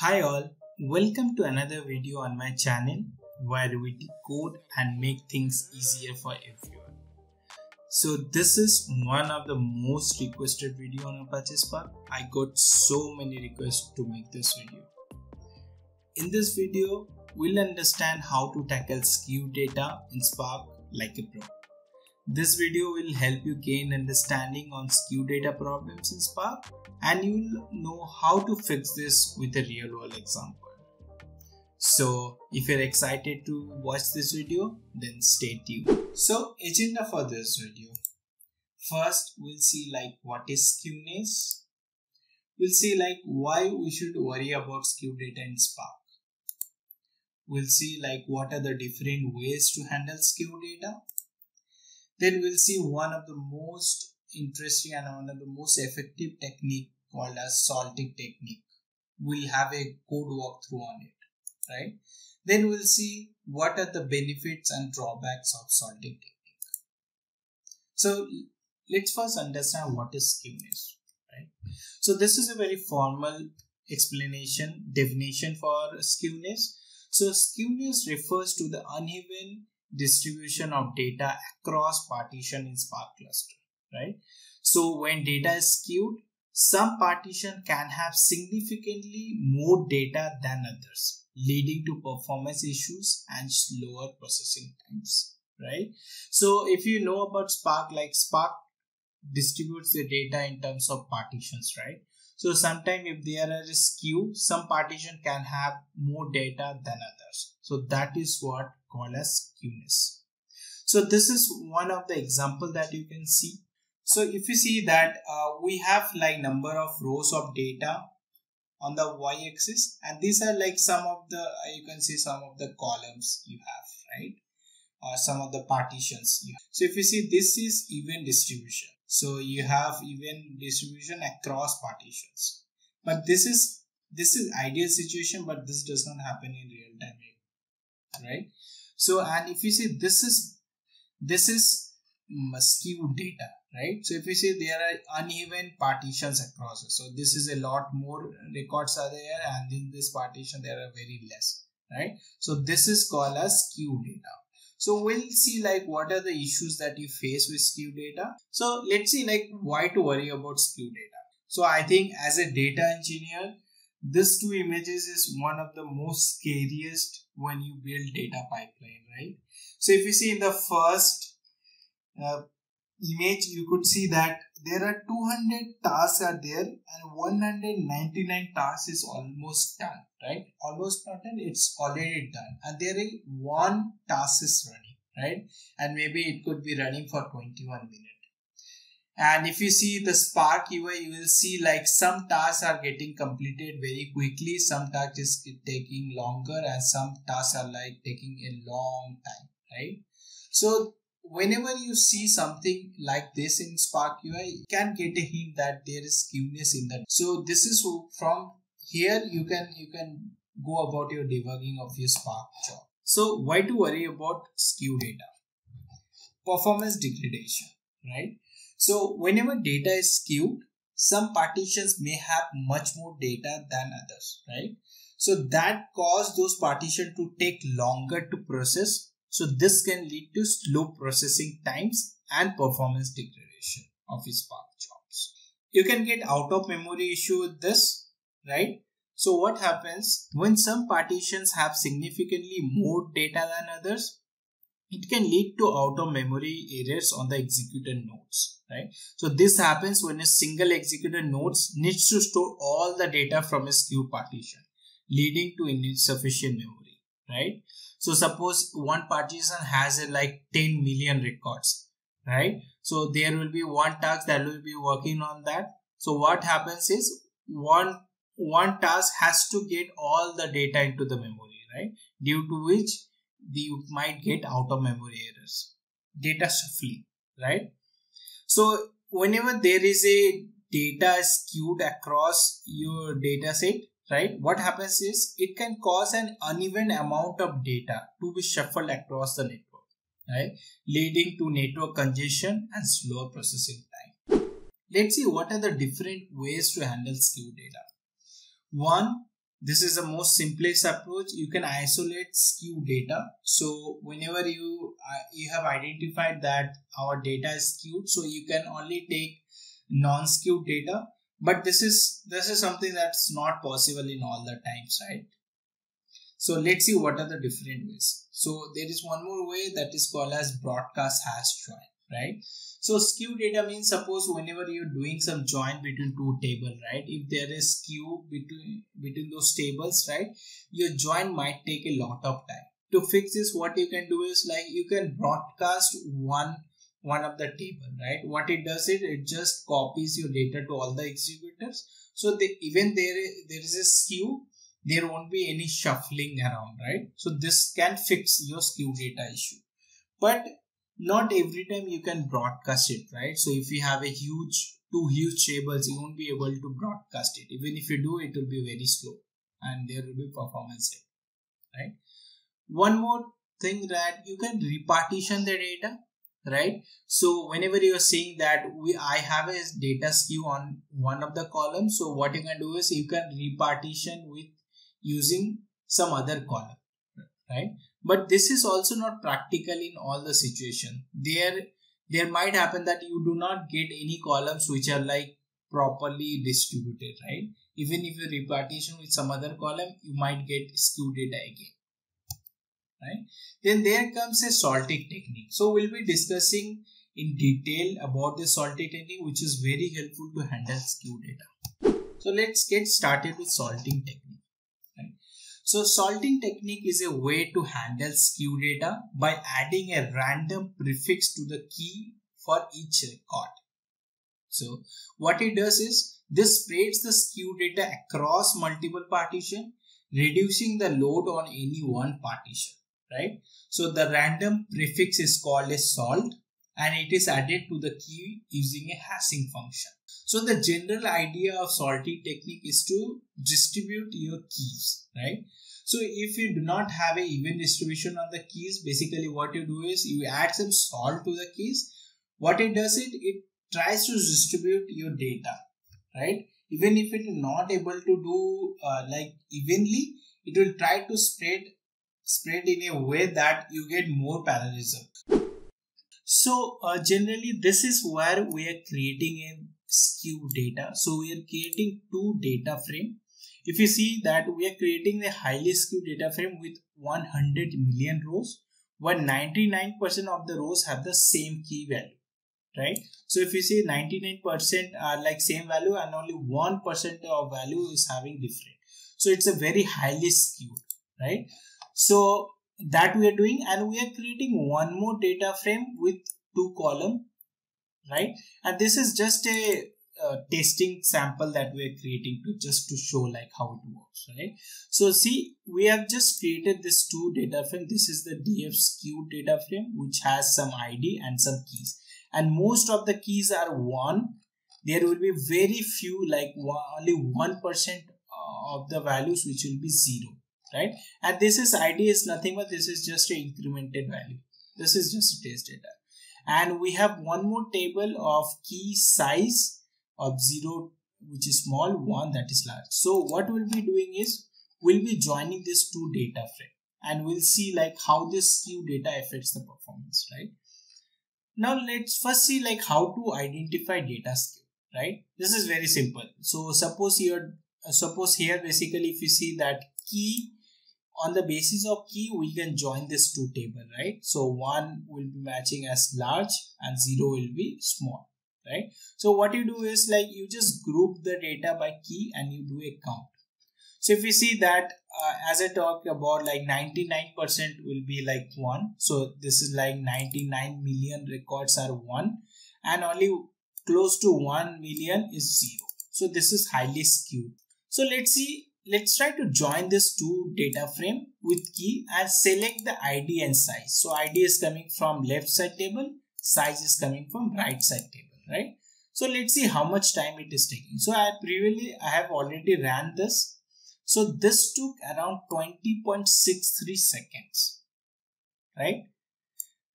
Hi all, welcome to another video on my channel where we decode and make things easier for everyone. So this is one of the most requested video on Apache Spark. I got so many requests to make this video. In this video, we'll understand how to tackle skew data in Spark like a pro. This video will help you gain understanding on skew data problems in Spark and you'll know how to fix this with a real world example. So if you're excited to watch this video, then stay tuned. So agenda for this video. First, we'll see like what is skewness. We'll see like why we should worry about skew data in Spark. We'll see like what are the different ways to handle skew data then we'll see one of the most interesting and one of the most effective technique called as salting technique. We'll have a code walkthrough on it, right? Then we'll see what are the benefits and drawbacks of salting technique. So let's first understand what is skewness, right? So this is a very formal explanation, definition for skewness. So skewness refers to the uneven distribution of data across partition in Spark cluster, right? So when data is skewed, some partition can have significantly more data than others, leading to performance issues and slower processing times, right? So if you know about Spark, like Spark distributes the data in terms of partitions, right? So sometimes if there are a skew, some partition can have more data than others. So that is what called as skewness. So this is one of the example that you can see. So if you see that uh, we have like number of rows of data on the y-axis and these are like some of the uh, you can see some of the columns you have right? Uh, some of the partitions so if you see this is even distribution. So you have even distribution across partitions. But this is this is ideal situation but this does not happen in real time right so and if you say this is this is skewed data right so if you say there are uneven partitions across so this is a lot more records are there and in this partition there are very less right so this is called as skewed data so we'll see like what are the issues that you face with skew data. So let's see like why to worry about skew data. So I think as a data engineer, this two images is one of the most scariest when you build data pipeline, right? So if you see in the first uh, image, you could see that there are 200 tasks are there and 199 tasks is almost done right? Almost not done it's already done. And there is one task is running right? And maybe it could be running for 21 minutes and if you see the spark ui you will see like some tasks are getting completed very quickly some tasks is taking longer and some tasks are like taking a long time right so whenever you see something like this in Spark UI, you can get a hint that there is skewness in that. So this is from here you can you can go about your debugging of your Spark job. So why to worry about skew data? Performance degradation, right? So whenever data is skewed, some partitions may have much more data than others, right? So that cause those partitions to take longer to process so this can lead to slow processing times and performance degradation of Spark jobs. You can get out of memory issue with this, right? So what happens when some partitions have significantly more data than others? It can lead to out of memory errors on the executor nodes, right? So this happens when a single executor nodes needs to store all the data from a skew partition, leading to insufficient memory, right? So suppose one partition has a, like 10 million records, right? So there will be one task that will be working on that. So what happens is one one task has to get all the data into the memory, right? Due to which you might get out of memory errors, data shuffling, right? So whenever there is a data skewed across your data set, right what happens is it can cause an uneven amount of data to be shuffled across the network right? Leading to network congestion and slower processing time. Let's see what are the different ways to handle skewed data. One this is the most simplest approach. You can isolate skew data. So whenever you uh, you have identified that our data is skewed so you can only take non-skewed data. But this is this is something that's not possible in all the times right? So let's see what are the different ways. So there is one more way that is called as broadcast hash join right? So skew data means suppose whenever you're doing some join between two table right? If there is skew between between those tables right? Your join might take a lot of time. To fix this what you can do is like you can broadcast one one of the table right? What it does it it just copies your data to all the executors. So they, even there there is a skew there won't be any shuffling around right? So this can fix your skew data issue. But not every time you can broadcast it right? So if you have a huge two huge tables you won't be able to broadcast it. Even if you do it will be very slow and there will be performance hit right? One more thing that you can repartition the data right? So whenever you are saying that we i have a data skew on one of the columns so what you can do is you can repartition with using some other column right but this is also not practical in all the situation. There there might happen that you do not get any columns which are like properly distributed right? Even if you repartition with some other column you might get skewed data again right? Then there comes a salting technique. So we'll be discussing in detail about the salting technique which is very helpful to handle skewed data. So let's get started with salting technique so salting technique is a way to handle skew data by adding a random prefix to the key for each record. So what it does is this spreads the skew data across multiple partition, reducing the load on any one partition, right? So the random prefix is called a salt and it is added to the key using a hashing function. So the general idea of salting technique is to distribute your keys, right? So if you do not have a even distribution on the keys, basically what you do is you add some salt to the keys. What it does it, it tries to distribute your data, right? Even if it is not able to do uh, like evenly, it will try to spread spread in a way that you get more parallelism. So uh, generally this is where we are creating a skew data. So we are creating two data frame. If you see that we are creating a highly skewed data frame with 100 million rows where 99% of the rows have the same key value right so if you see 99% are like same value and only 1% of value is having different so it's a very highly skewed right so that we are doing and we are creating one more data frame with two column right? And this is just a, a testing sample that we are creating to just to show like how it works right? So see we have just created this two data frame. This is the df skew data frame which has some id and some keys. And most of the keys are one. There will be very few like one, only one percent uh, of the values which will be zero right? And this is id is nothing but this is just a incremented value. This is just a test data. And we have one more table of key size of 0 which is small 1 that is large. So what we'll be doing is we'll be joining this two data frame. And we'll see like how this skew data affects the performance right? Now let's first see like how to identify data skew right? This is very simple. So suppose here suppose here basically if you see that key on the basis of key we can join this two table right? So one will be matching as large and zero will be small right? So what you do is like you just group the data by key and you do a count. So if we see that uh, as i talk about like 99 percent will be like one. So this is like 99 million records are one and only close to 1 million is zero. So this is highly skewed. So let's see let's try to join this two data frame with key and select the id and size. So id is coming from left side table size is coming from right side table right? So let's see how much time it is taking. So i previously i have already ran this. So this took around 20.63 seconds right?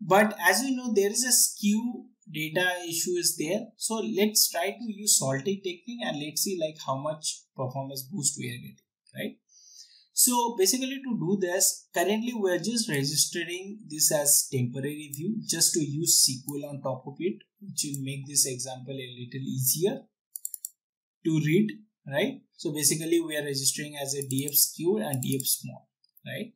But as you know there is a skew data issue is there so let's try to use salting technique and let's see like how much performance boost we are getting right So basically to do this, currently we're just registering this as temporary view just to use SQL on top of it, which will make this example a little easier to read, right? So basically we are registering as a df skew and df small, right?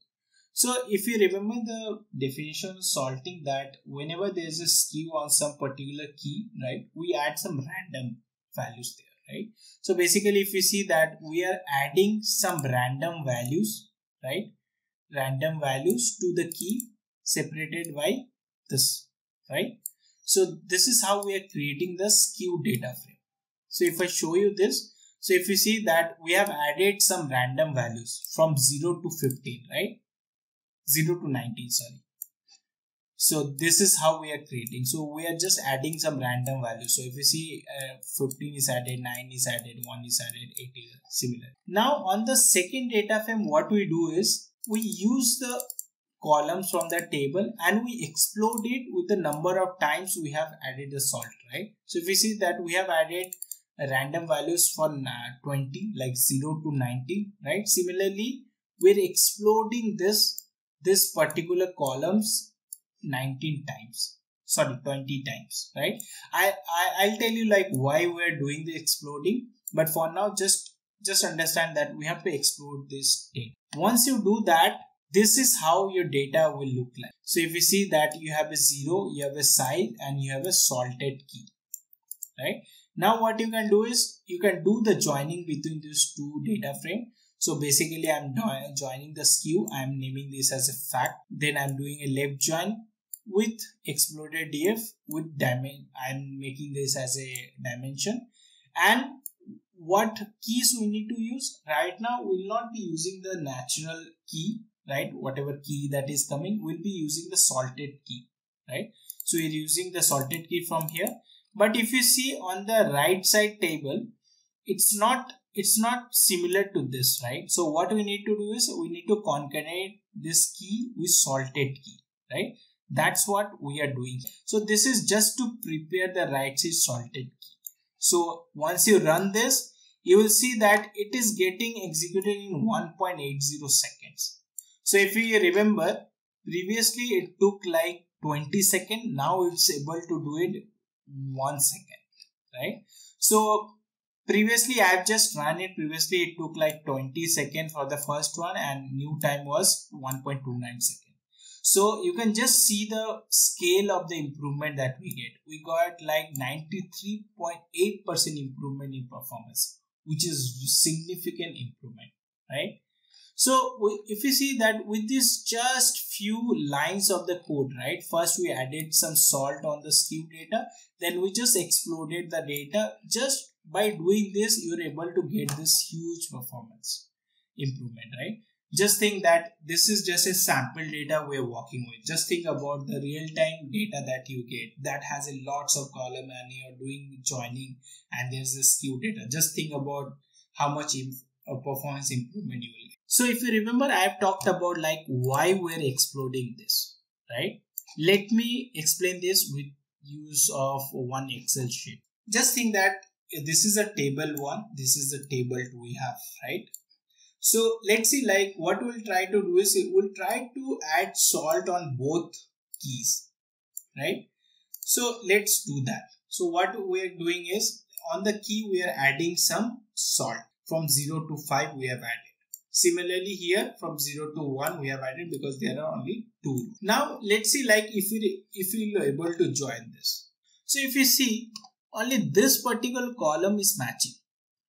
So if you remember the definition of salting that whenever there's a skew on some particular key, right, we add some random values there, right? So basically if you see that we are adding some random values, right, random values to the key separated by this, right? So this is how we are creating the skew data frame. So if I show you this, so if you see that we have added some random values from 0 to 15, right? 0 to 19 sorry. So this is how we are creating. So we are just adding some random values so if you see uh, 15 is added 9 is added 1 is added 8 is similar. Now on the second data frame what we do is we use the columns from the table and we explode it with the number of times we have added the salt right? So if you see that we have added random values for uh, 20 like 0 to 19 right? Similarly we're exploding this this particular columns 19 times. Sorry 20 times right? I, I i'll tell you like why we're doing the exploding but for now just just understand that we have to explode this data. Once you do that this is how your data will look like. So if you see that you have a zero you have a side and you have a salted key right? Now what you can do is you can do the joining between these two data frame so basically I'm joining the skew. I'm naming this as a fact. Then I'm doing a left join with exploded df with dimension. I'm making this as a dimension. And what keys we need to use right now we'll not be using the natural key right whatever key that is coming we'll be using the salted key right so we're using the salted key from here but if you see on the right side table it's not it's not similar to this right? So what we need to do is we need to concatenate this key with salted key right? That's what we are doing. So this is just to prepare the right side salted key. So once you run this you will see that it is getting executed in 1.80 seconds. So if you remember previously it took like 20 seconds now it's able to do it one second right? So previously i've just run it. Previously it took like 20 seconds for the first one and new time was 1.29 seconds. So you can just see the scale of the improvement that we get. We got like 93.8 percent improvement in performance which is significant improvement right? So if you see that with this just few lines of the code right first we added some salt on the skew data then we just exploded the data just by doing this you're able to get this huge performance improvement right? Just think that this is just a sample data we're working with. Just think about the real-time data that you get that has a lots of column and you're doing joining and there's a skew data. Just think about how much uh, performance improvement you will get. So if you remember i've talked about like why we're exploding this right? Let me explain this with use of one excel sheet. Just think that this is a table one this is the table two we have right? So let's see like what we'll try to do is we'll try to add salt on both keys right? So let's do that. So what we're doing is on the key we are adding some salt. From 0 to 5 we have added. Similarly here from 0 to 1 we have added because there are only two. Now let's see like if we if we are able to join this. So if you see only this particular column is matching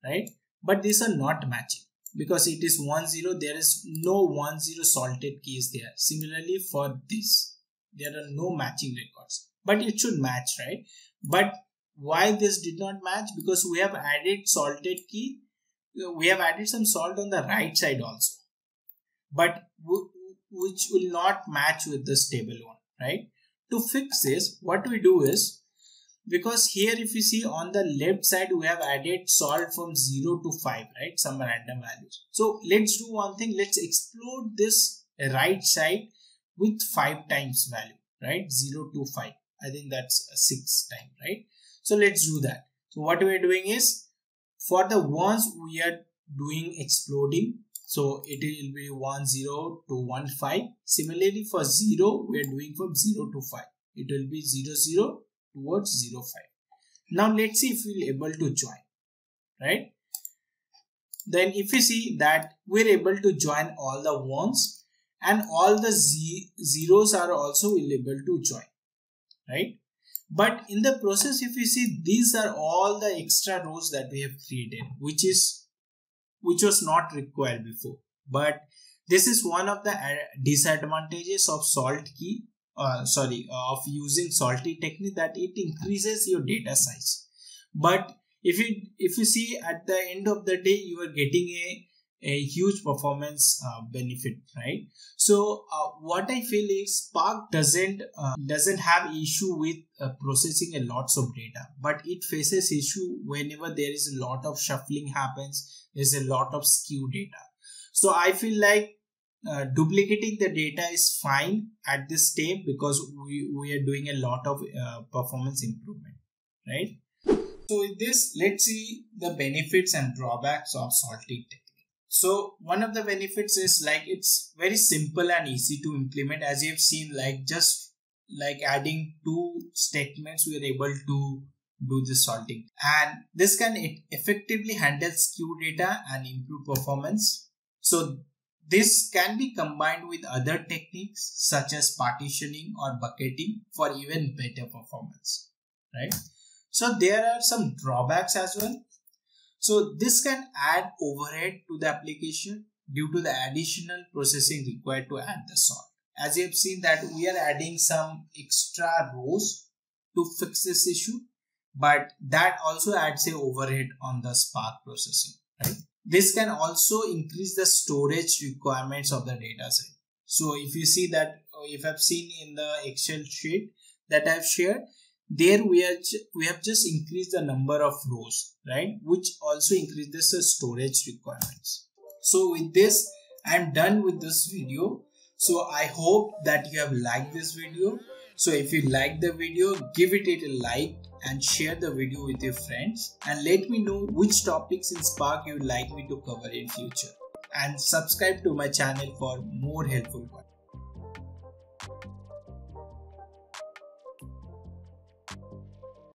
right? But these are not matching because it is 1 0 there is no 1 0 salted keys there. Similarly for this there are no matching records but it should match right? But why this did not match? Because we have added salted key we have added some salt on the right side also but which will not match with this table one right? To fix this what we do is because here if you see on the left side we have added salt from 0 to 5 right? Some random values so let's do one thing. Let's explode this right side with 5 times value right? 0 to 5 i think that's 6 time right? So let's do that. So what we're doing is for the ones we are doing exploding so it will be 1 0 to 1 5 similarly for 0 we are doing from 0 to 5 it will be 0 0 towards 0 5 now let's see if we're able to join right? Then if you see that we're able to join all the ones and all the z zeros are also able to join right? But in the process if you see these are all the extra rows that we have created which is which was not required before. But this is one of the uh, disadvantages of salt key uh, sorry of using salting technique that it increases your data size. But if you if you see at the end of the day you are getting a a huge performance uh, benefit right? So uh, what i feel is spark doesn't uh, doesn't have issue with uh, processing a lots of data but it faces issue whenever there is a lot of shuffling happens there's a lot of skew data. So i feel like uh, duplicating the data is fine at this step because we, we are doing a lot of uh, performance improvement right? So with this let's see the benefits and drawbacks of salting technique. So one of the benefits is like it's very simple and easy to implement. As you've seen like just like adding two statements we are able to do the salting. And this can effectively handle skew data and improve performance. So this can be combined with other techniques such as partitioning or bucketing for even better performance right so there are some drawbacks as well so this can add overhead to the application due to the additional processing required to add the salt. As you have seen that we are adding some extra rows to fix this issue, but that also adds a overhead on the Spark processing? This can also increase the storage requirements of the data set. So if you see that, uh, if I've seen in the Excel sheet that I've shared, there we are we have just increased the number of rows right? Which also increases the storage requirements. So with this i'm done with this video. So i hope that you have liked this video. So if you like the video give it a like and share the video with your friends and let me know which topics in spark you would like me to cover in future. And subscribe to my channel for more helpful content